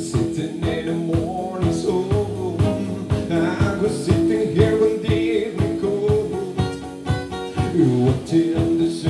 sitting You are the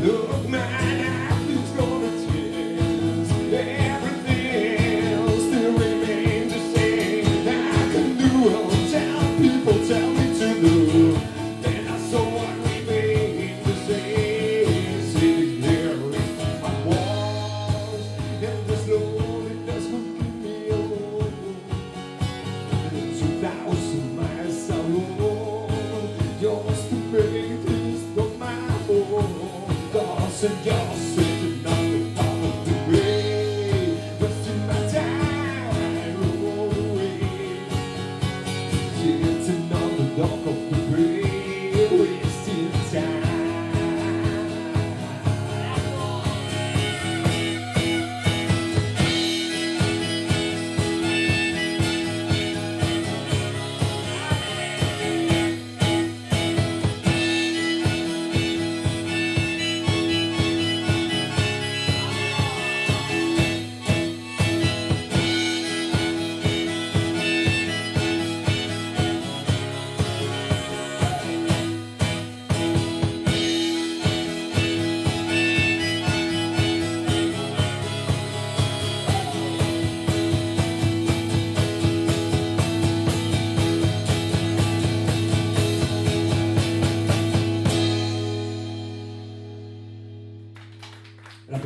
Look, man. and. la